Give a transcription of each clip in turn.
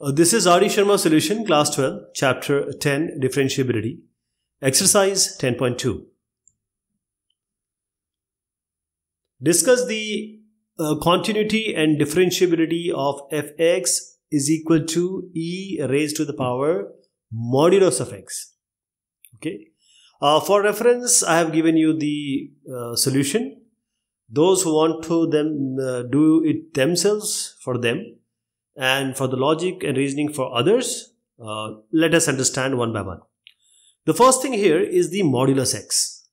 Uh, this is R.D. Sharma Solution, Class 12, Chapter 10, Differentiability. Exercise 10.2. Discuss the uh, continuity and differentiability of fx is equal to e raised to the power modulus of x. Okay. Uh, for reference, I have given you the uh, solution. Those who want to them uh, do it themselves for them and for the logic and reasoning for others, uh, let us understand one by one. The first thing here is the modulus x.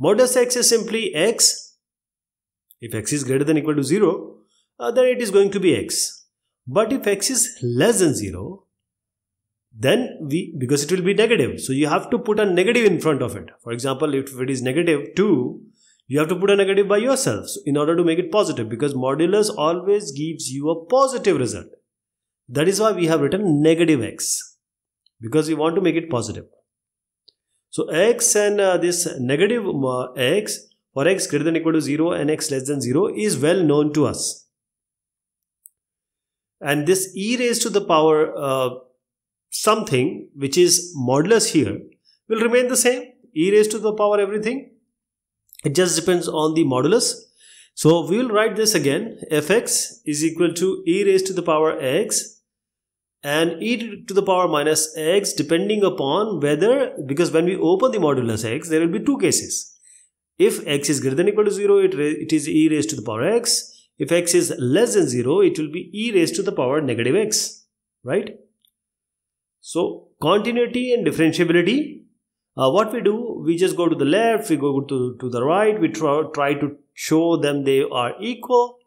Modulus x is simply x. If x is greater than equal to 0, uh, then it is going to be x. But if x is less than 0, then we, because it will be negative, so you have to put a negative in front of it. For example, if it is negative 2, you have to put a negative by yourself in order to make it positive because modulus always gives you a positive result. That is why we have written negative x because we want to make it positive. So x and uh, this negative uh, x for x greater than equal to 0 and x less than 0 is well known to us. And this e raised to the power uh, something which is modulus here will remain the same e raised to the power everything it just depends on the modulus. So we will write this again. fx is equal to e raised to the power x and e to the power minus x depending upon whether, because when we open the modulus x, there will be two cases. If x is greater than equal to 0, it, it is e raised to the power x. If x is less than 0, it will be e raised to the power negative x. Right? So continuity and differentiability uh, what we do, we just go to the left, we go to, to the right, we try, try to show them they are equal.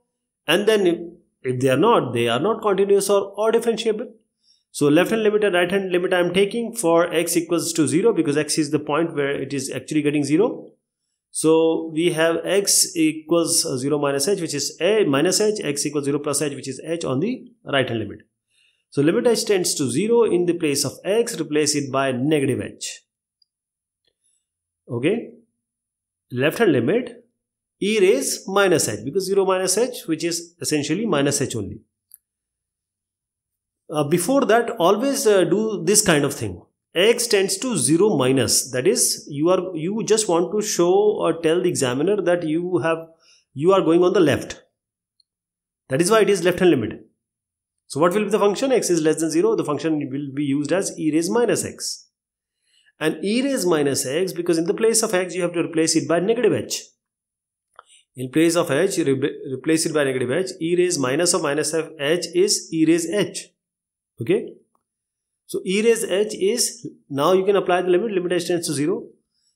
And then if, if they are not, they are not continuous or, or differentiable. So left hand limit and right hand limit I am taking for x equals to 0 because x is the point where it is actually getting 0. So we have x equals 0 minus h which is a minus h, x equals 0 plus h which is h on the right hand limit. So limit h tends to 0 in the place of x, replace it by negative h okay? Left hand limit e raise minus h because 0 minus h which is essentially minus h only. Uh, before that always uh, do this kind of thing. X tends to 0 minus. That is you are you just want to show or tell the examiner that you have you are going on the left. That is why it is left hand limit. So what will be the function? X is less than 0 the function will be used as e raise minus x and e raised minus x because in the place of x you have to replace it by negative h. In place of h, re replace it by negative h. e raised minus of minus of h is e raised h. Okay. So e raised h is, now you can apply the limit, limit h tends to 0.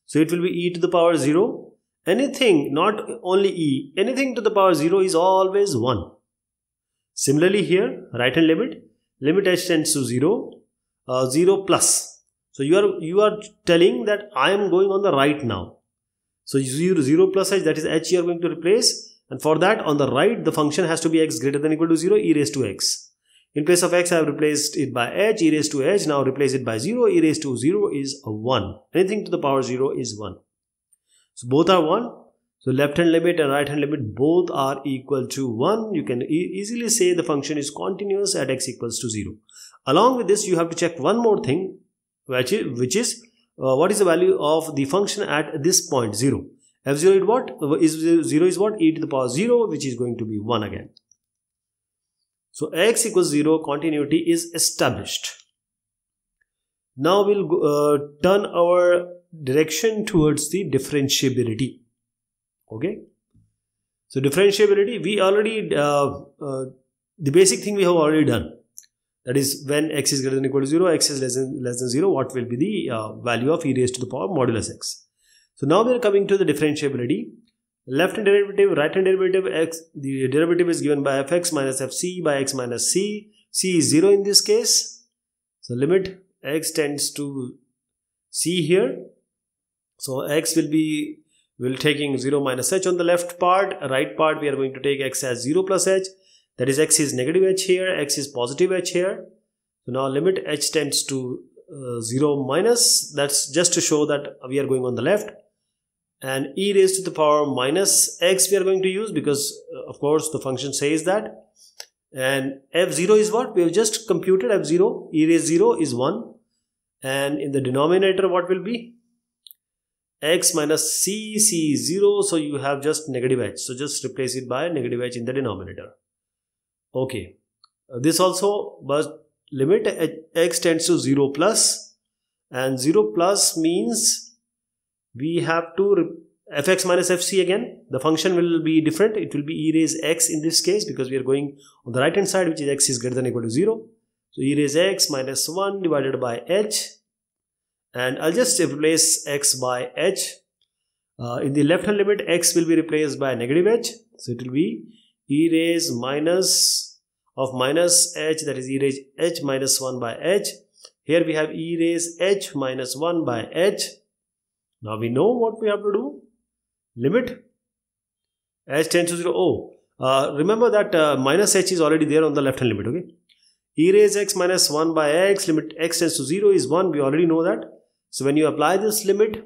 So it will be e to the power 0. Anything, not only e, anything to the power 0 is always 1. Similarly here, right hand limit, limit h tends to 0, uh, 0 plus so you are you are telling that I am going on the right now. So 0, 0 plus h that is h you are going to replace and for that on the right the function has to be x greater than equal to 0 e raised to x. In place of x I have replaced it by h e raised to h now replace it by 0 e raised to 0 is a 1. Anything to the power 0 is 1. So both are 1. So left hand limit and right hand limit both are equal to 1. You can e easily say the function is continuous at x equals to 0. Along with this you have to check one more thing which is, which is uh, what is the value of the function at this point? 0 f0 is what? Is 0 is what? E to the power 0 which is going to be 1 again. So x equals 0 continuity is established. Now we'll uh, turn our direction towards the differentiability. Okay? So differentiability we already uh, uh, the basic thing we have already done that is when x is greater than equal to 0 x is less than, less than 0 what will be the uh, value of e raised to the power modulus x? So now we are coming to the differentiability. Left hand derivative right hand derivative x the derivative is given by fx minus fc by x minus c. C is 0 in this case. So limit x tends to c here. So x will be will taking 0 minus h on the left part. Right part we are going to take x as 0 plus h that is x is negative h here x is positive h here. So now limit h tends to uh, 0 minus that's just to show that we are going on the left. And e raised to the power minus x we are going to use because uh, of course the function says that. And f0 is what? We have just computed f0 e raised 0 is 1 and in the denominator what will be? x minus c c 0 so you have just negative h. So just replace it by negative h in the denominator okay. Uh, this also but limit x tends to 0 plus and 0 plus means we have to fx minus fc again. The function will be different. It will be e raise x in this case because we are going on the right hand side which is x is greater than equal to 0 so e raise x minus 1 divided by h and I'll just replace x by h. Uh, in the left hand limit x will be replaced by negative h. So it will be e raise minus of minus h that is e raise h minus 1 by h. Here we have e raise h minus 1 by h. Now we know what we have to do. Limit h tends to 0 oh uh, remember that uh, minus h is already there on the left hand limit okay? E raise x minus 1 by x limit x tends to 0 is 1 we already know that. So when you apply this limit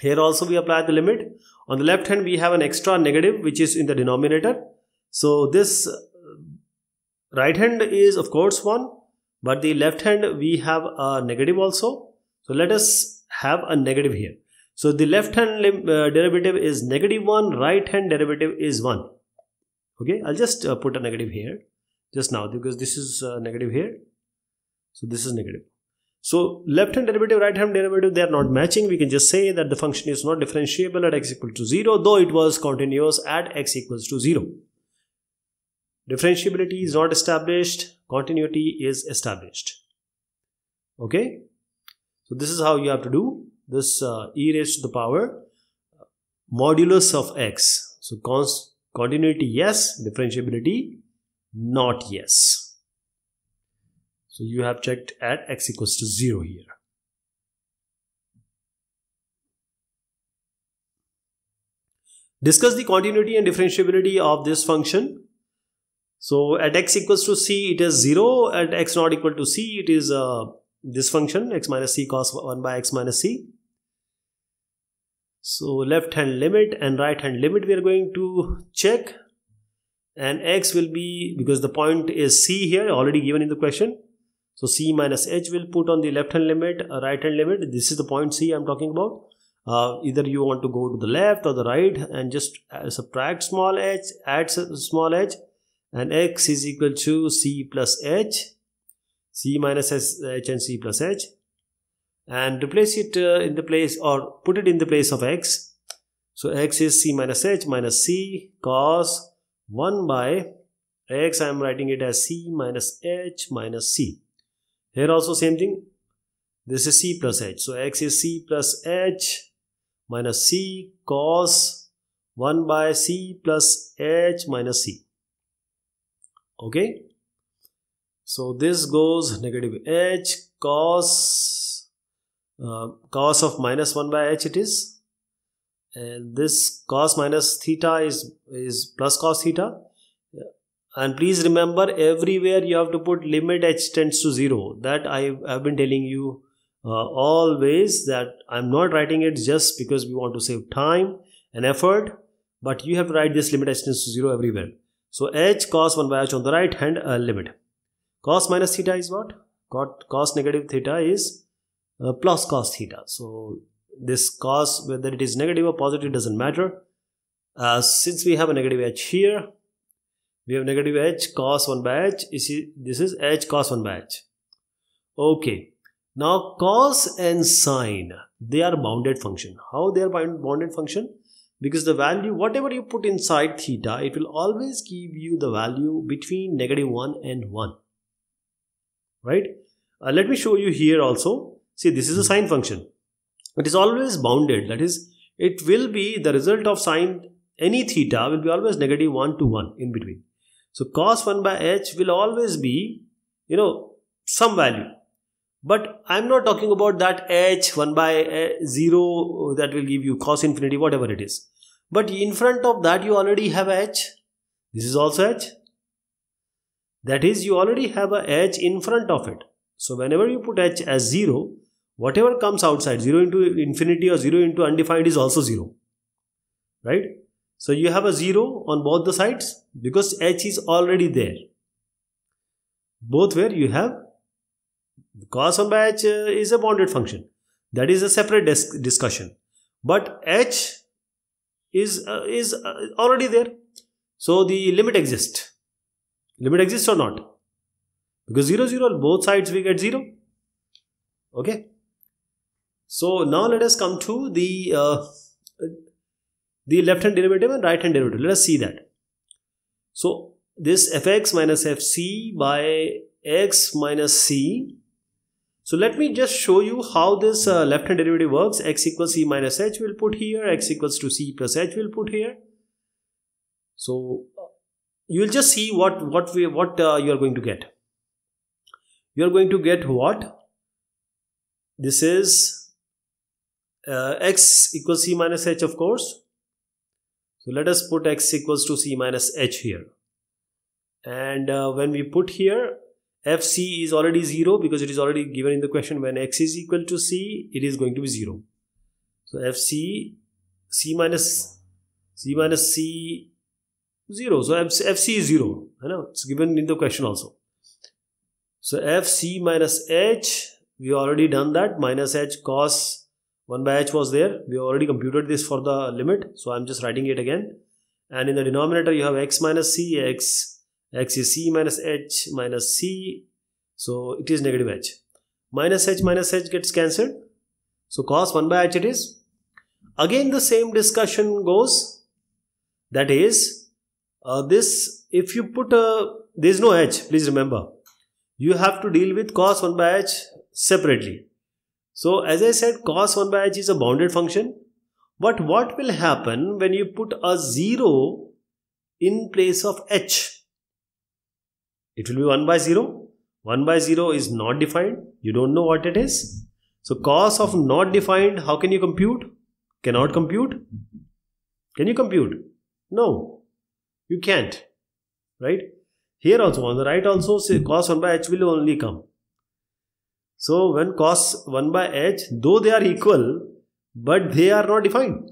here also we apply the limit. On the left hand we have an extra negative which is in the denominator so this uh, right hand is of course 1 but the left hand we have a negative also so let us have a negative here so the left hand uh, derivative is negative 1, right hand derivative is 1. Okay, I'll just uh, put a negative here just now because this is uh, negative here. So this is negative. So left hand derivative, right hand derivative, they are not matching. We can just say that the function is not differentiable at x equal to 0, though it was continuous at x equals to 0. Differentiability is not established, continuity is established. Okay, so this is how you have to do this uh, e raised to the power modulus of x. So continuity yes, differentiability not yes. So you have checked at x equals to 0 here. Discuss the continuity and differentiability of this function. So at x equals to c it is 0, at x not equal to c it is uh, this function x minus c cos 1 by x minus c. So left hand limit and right hand limit we are going to check and x will be because the point is c here already given in the question. So c minus h will put on the left hand limit, uh, right hand limit. This is the point c I'm talking about. Uh, either you want to go to the left or the right and just uh, subtract small h, add small h and x is equal to c plus h c minus h and c plus h and replace it uh, in the place or put it in the place of x. So x is c minus h minus c cos 1 by x I am writing it as c minus h minus c. Here also same thing. This is c plus h. So x is c plus h minus c cos 1 by c plus h minus c. Okay. So this goes negative h cos uh, cos of minus 1 by h it is. And this cos minus theta is is plus cos theta. And please remember everywhere you have to put limit h tends to 0 that I have been telling you uh, always that I'm not writing it just because we want to save time and effort but you have to write this limit h tends to 0 everywhere so h cos 1 by h on the right hand uh, limit Cos minus theta is what? Cos negative theta is uh, plus cos theta. So this cos, whether it is negative or positive, doesn't matter. Uh, since we have a negative h here, we have negative h cos 1 by h. This is h cos 1 by h. Okay. Now cos and sine, they are bounded function. How they are bounded function? Because the value, whatever you put inside theta, it will always give you the value between negative 1 and 1 right? Uh, let me show you here also. See this is a sine function. It is always bounded. That is it will be the result of sine any theta will be always negative 1 to 1 in between. So cos 1 by h will always be you know some value. But i'm not talking about that h 1 by uh, 0 that will give you cos infinity whatever it is but in front of that you already have h this is also h that is, you already have a h in front of it. So whenever you put h as 0, whatever comes outside, 0 into infinity or 0 into undefined is also 0. Right? So you have a 0 on both the sides because h is already there. both where you have cos 1 by h is a bounded function that is a separate dis discussion but h is uh, is uh, already there. So the limit exists. Limit exists or not? Because 0 0 both sides we get 0 okay. So now let us come to the uh, the left hand derivative and right hand derivative. Let us see that. So this fx minus fc by x minus c so let me just show you how this uh, left hand derivative works. x equals c minus h will put here, x equals to c plus h will put here. So you will just see what what we what uh, you are going to get. You are going to get what? This is uh, x equals c minus h of course. So let us put x equals to c minus h here. And uh, when we put here fc is already 0 because it is already given in the question when x is equal to c it is going to be 0 so fc c minus c minus c 0 so fc is 0 I know it's given in the question also. So fc minus h we already done that. Minus h cos 1 by h was there. We already computed this for the limit. So i'm just writing it again. And in the denominator you have x minus c x x is c minus h minus c. So it is negative h. Minus h minus h gets cancelled. So cos 1 by h it is. Again the same discussion goes. That is uh, this if you put a there is no h please remember. You have to deal with cos 1 by h separately. So as i said cos 1 by h is a bounded function. But what will happen when you put a 0 in place of h it will be 1 by 0 1 by 0 is not defined. You don't know what it is. So cos of not defined how can you compute? Cannot compute? Can you compute? No. You can't. Right? Here also on the right also say cos 1 by h will only come. So when cos 1 by h though they are equal but they are not defined.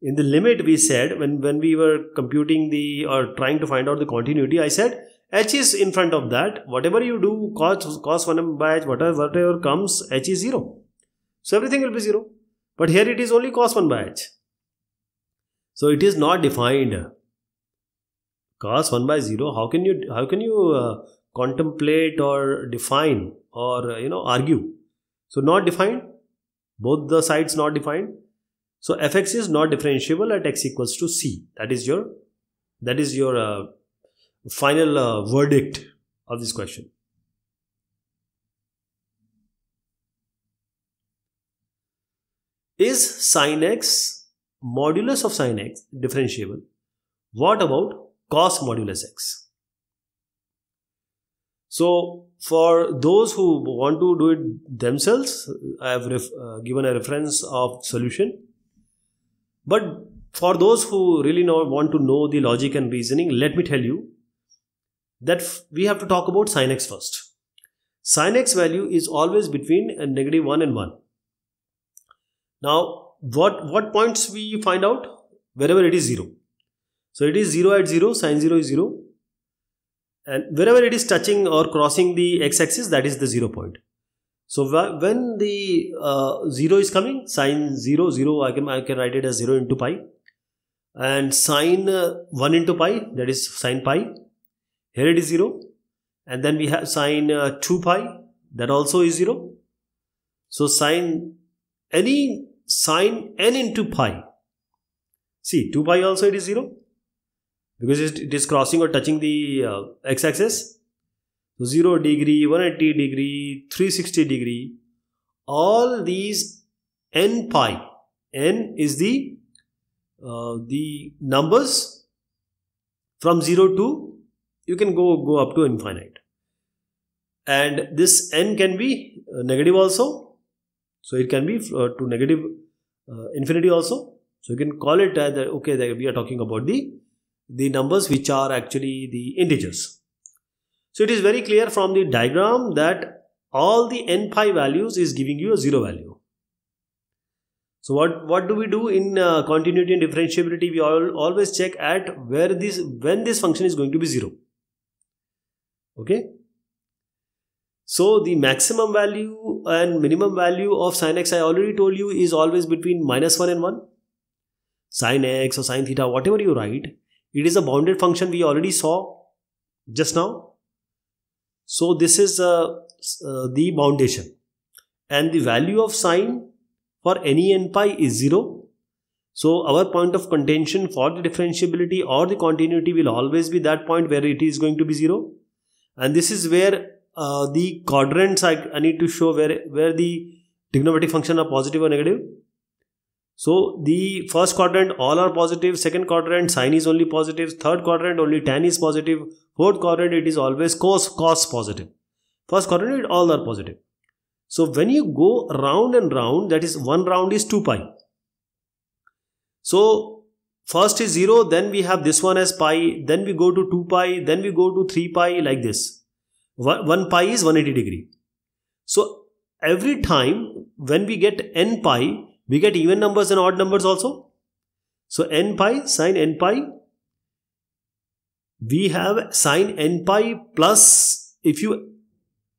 In the limit we said when when we were computing the or trying to find out the continuity i said h is in front of that. Whatever you do cos cos 1 by h whatever whatever comes h is 0 so everything will be 0 but here it is only cos 1 by h. So it is not defined. Cos 1 by 0 how can you how can you uh, contemplate or define or uh, you know argue? So not defined. Both the sides not defined. So fx is not differentiable at x equals to c. That is your that is your uh, final uh, verdict of this question. Is sine x modulus of sine x differentiable? What about cos modulus x? So, for those who want to do it themselves, I have uh, given a reference of solution. But for those who really know, want to know the logic and reasoning, let me tell you that we have to talk about sin x first. Sin x value is always between negative 1 and 1. Now, what, what points we find out? Wherever it is 0. So, it is 0 at 0, sin 0 is 0. And wherever it is touching or crossing the x-axis, that is the 0 point. So, when the uh, 0 is coming, sin 0, 0, I can, I can write it as 0 into pi. And sine uh, 1 into pi, that is sine pi here it is 0 and then we have sine uh, 2 pi. That also is 0 so sine any sine n into pi. See 2 pi also it is 0 because it is crossing or touching the uh, x-axis. So 0 degree 180 degree 360 degree. All these n pi n is the uh, the numbers from 0 to you can go go up to infinite. And this n can be uh, negative also. So it can be uh, to negative uh, infinity also. So you can call it that okay we are talking about the the numbers which are actually the integers. So it is very clear from the diagram that all the n pi values is giving you a zero value. So what what do we do in uh, continuity and differentiability? We all always check at where this when this function is going to be zero okay? So the maximum value and minimum value of sine x I already told you is always between minus 1 and 1 sine x or sine theta whatever you write it is a bounded function we already saw just now. So this is uh, uh, the boundation. And the value of sine for any n pi is 0 so our point of contention for the differentiability or the continuity will always be that point where it is going to be 0 and this is where uh, the quadrants I, I need to show where where the trigonometric function are positive or negative so the first quadrant all are positive, second quadrant sine is only positive, third quadrant only tan is positive, fourth quadrant it is always cos cos positive. First quadrant all are positive. So when you go round and round that is one round is 2 pi. So first is 0 then we have this one as pi then we go to 2 pi then we go to 3 pi like this. 1 pi is 180 degree. So every time when we get n pi we get even numbers and odd numbers also. So n pi sine n pi. We have sine n pi plus if you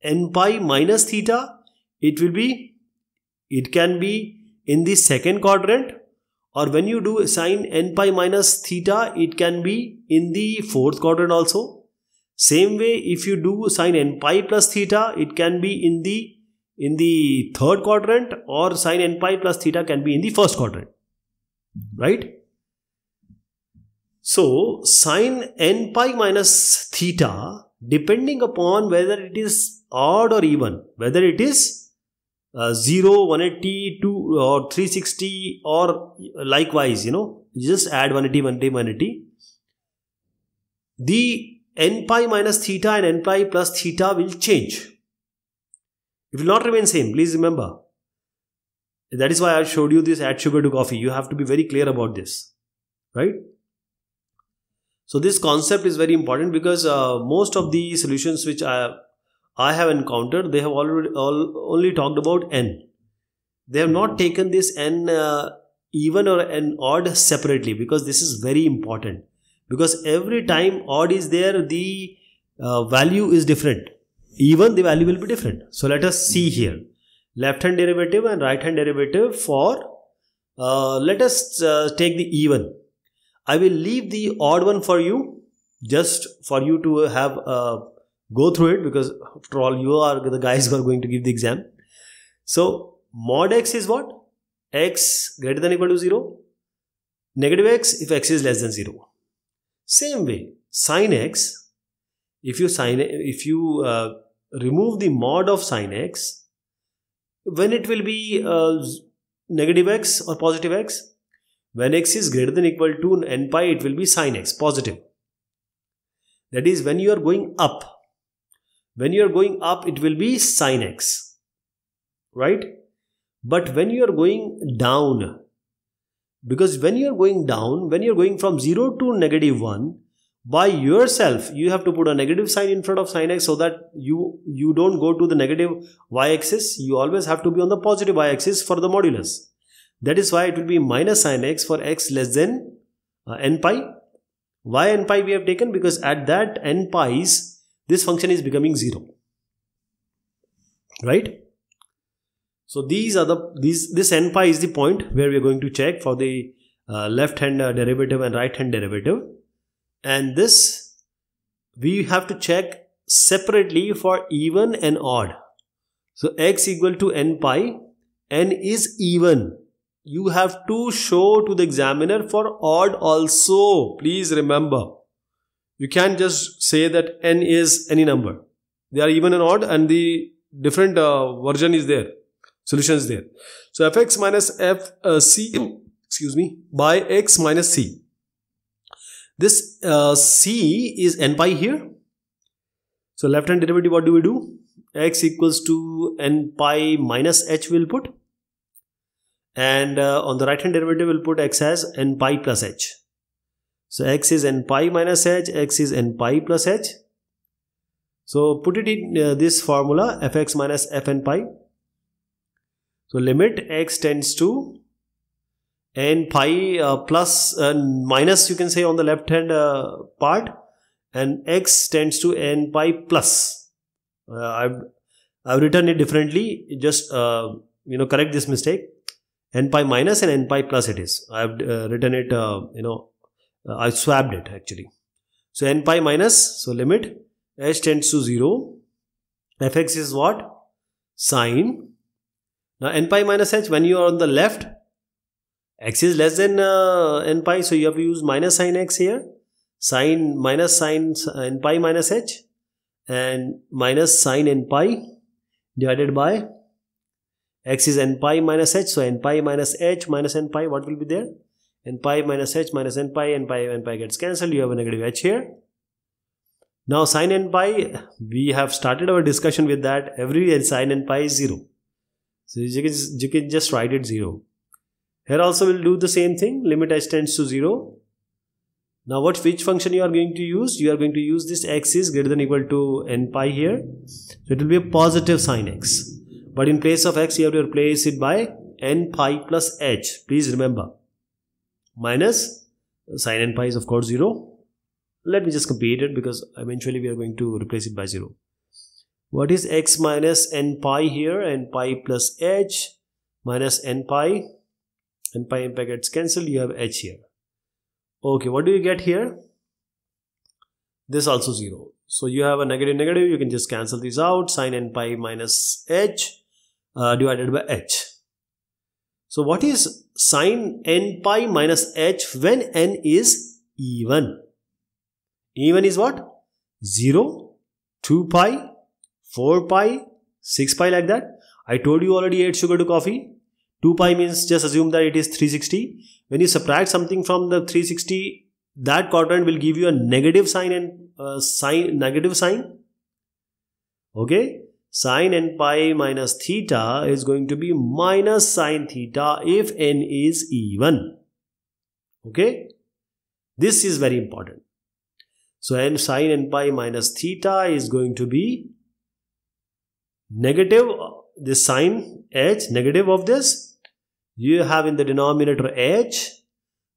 n pi minus theta, it will be, it can be in the second quadrant or when you do sine n pi minus theta, it can be in the fourth quadrant also. Same way, if you do sine n pi plus theta, it can be in the in the third quadrant or sine n pi plus theta can be in the first quadrant right so sine n pi minus theta depending upon whether it is odd or even whether it is uh, 0 180 2 or 360 or likewise you know just add 180 180 180 the n pi minus theta and n pi plus theta will change it will not remain same. Please remember. That is why I showed you this add sugar to coffee. You have to be very clear about this. Right? So this concept is very important because uh, most of the solutions which I I have encountered, they have already all, only talked about n. They have not taken this n uh, even or n odd separately because this is very important. Because every time odd is there, the uh, value is different even the value will be different. So let us see here left hand derivative and right hand derivative for uh, let us uh, take the even. I will leave the odd one for you just for you to have uh, go through it because after all you are the guys who are going to give the exam. So mod x is what? x greater than equal to 0 negative x if x is less than 0. Same way sine x if you sine if you uh, remove the mod of sine x, when it will be uh, negative x or positive x? When x is greater than equal to n pi, it will be sine x, positive. That is when you are going up. When you are going up, it will be sine x. Right? But when you are going down, because when you are going down, when you are going from 0 to negative 1, by yourself you have to put a negative sign in front of sine x so that you you don't go to the negative y-axis you always have to be on the positive y-axis for the modulus that is why it will be minus sine x for x less than uh, n pi why n pi we have taken because at that n pi's this function is becoming 0 right? So these are the these this n pi is the point where we are going to check for the uh, left hand uh, derivative and right hand derivative. And this we have to check separately for even and odd. So x equal to n pi n is even. You have to show to the examiner for odd also. Please remember you can't just say that n is any number they are even and odd and the different uh, version is there solution is there so fx minus f uh, c excuse me by x minus c this uh, c is n pi here. So left hand derivative, what do we do? x equals to n pi minus h will put. And uh, on the right hand derivative, we'll put x as n pi plus h. So x is n pi minus h, x is n pi plus h. So put it in uh, this formula fx minus fn pi. So limit x tends to n pi uh, plus uh, minus you can say on the left hand uh, part and x tends to n pi plus. Uh, I've, I've written it differently. Just, uh, you know, correct this mistake. n pi minus and n pi plus it is. I've uh, written it, you know, uh, I swapped it actually. So n pi minus, so limit h tends to 0. fx is what? Sine. Now n pi minus h, when you are on the left, x is less than uh, n pi, so you have to use minus sine x here. Sine minus sine n pi minus h and minus sine n pi divided by x is n pi minus h, so n pi minus h minus n pi, what will be there? N pi minus h minus n pi, n pi, n pi gets cancelled, you have a negative h here. Now sine n pi, we have started our discussion with that, every sine n pi is 0. So you can, you can just write it 0. Here also we'll do the same thing, limit h tends to 0. Now what which function you are going to use? You are going to use this x is greater than equal to n pi here. So it will be a positive sine x. But in place of x you have to replace it by n pi plus h. Please remember. Minus sine n pi is of course 0. Let me just compute it because eventually we are going to replace it by 0. What is x minus n pi here? n pi plus h minus n pi. And pi and pi gets cancelled. You have h here. Okay what do you get here? This also 0 so you have a negative negative. You can just cancel these out. Sine n pi minus h uh, divided by h so what is sine n pi minus h when n is even? Even is what? 0 2 pi 4 pi 6 pi like that. I told you already 8 sugar to coffee. 2 pi means just assume that it is 360 when you subtract something from the 360 that quadrant will give you a negative sign and uh, sign negative sign okay sine n pi minus theta is going to be minus sine theta if n is even. Okay? This is very important. So n sine n pi minus theta is going to be negative uh, this sign h negative of this. You have in the denominator h.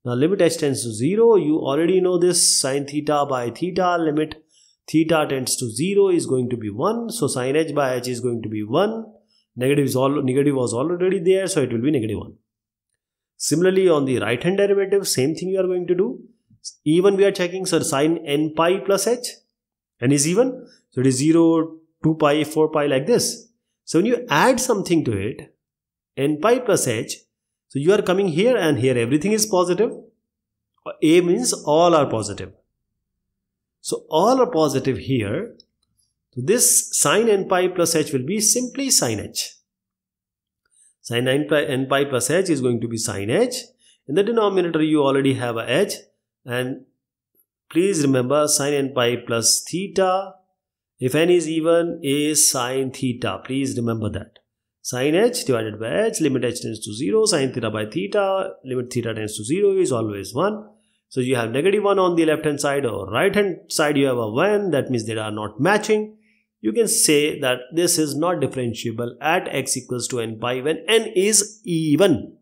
Now limit h tends to 0 you already know this sine theta by theta limit theta tends to 0 is going to be 1 so sine h by h is going to be 1 negative is all negative was already there so it will be negative 1 similarly on the right hand derivative same thing you are going to do. Even we are checking so sine n pi plus h. n is even. So it is 0 2 pi 4 pi like this. So when you add something to it n pi plus h so you are coming here and here everything is positive. A means all are positive. So all are positive here. So this sine n pi plus h will be simply sine h. Sine n pi, n pi plus h is going to be sine h. In the denominator you already have a h and please remember sine n pi plus theta. If n is even is sine theta. Please remember that sine h divided by h limit h tends to 0 sine theta by theta limit theta tends to 0 is always 1 so you have negative 1 on the left hand side or right hand side you have a 1 that means they are not matching. You can say that this is not differentiable at x equals to n pi when n is even.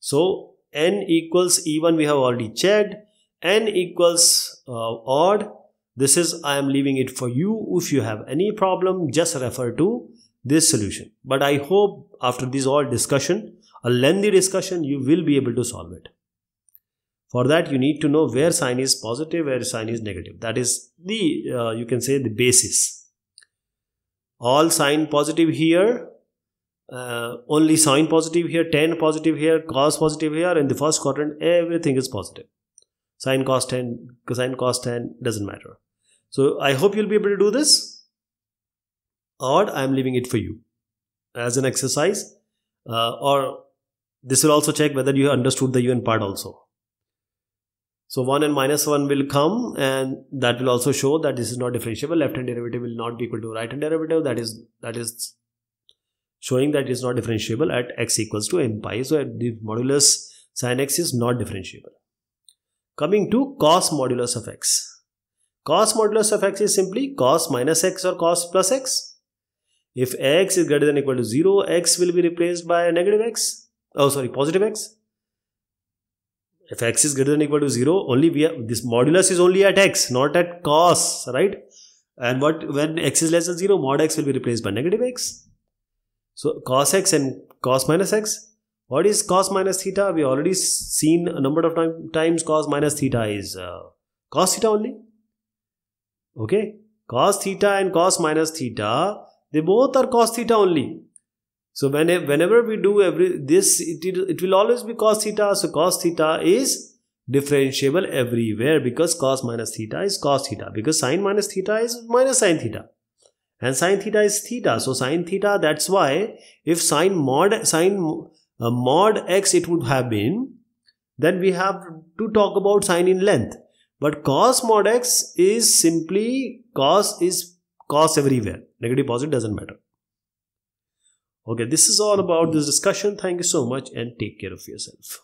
So n equals even we have already checked. N equals uh, odd. This is i am leaving it for you. If you have any problem just refer to this solution. But I hope after this all discussion, a lengthy discussion, you will be able to solve it. For that, you need to know where sine is positive, where sine is negative. That is the, uh, you can say the basis. All sine positive here, uh, only sine positive here, tan positive here, cos positive here. In the first quadrant, everything is positive. Sine cos tan, cosine cos tan doesn't matter. So I hope you'll be able to do this or I am leaving it for you as an exercise uh, or this will also check whether you understood the un part also. So 1 and minus 1 will come and that will also show that this is not differentiable. Left hand derivative will not be equal to right hand derivative. That is that is showing that it is not differentiable at x equals to n pi. So the modulus sin x is not differentiable. Coming to cos modulus of x. Cos modulus of x is simply cos minus x or cos plus x. If x is greater than equal to 0, x will be replaced by negative x. Oh, sorry, positive x. if x is greater than equal to 0 only we have this modulus is only at x not at cos right? And what when x is less than 0 mod x will be replaced by negative x. So cos x and cos minus x. What is cos minus theta? We already seen a number of time, times cos minus theta is uh, cos theta only. Okay? Cos theta and cos minus theta they both are cos theta only so whenever, whenever we do every this, it, it will always be cos theta. So cos theta is differentiable everywhere because cos minus theta is cos theta. Because sine minus theta is minus sine theta. And sine theta is theta. So sine theta that's why if sine mod sine uh, mod x it would have been then we have to talk about sine in length. But cos mod x is simply cos is cos everywhere. Negative positive doesn't matter Okay, this is all about this discussion. Thank you so much and take care of yourself.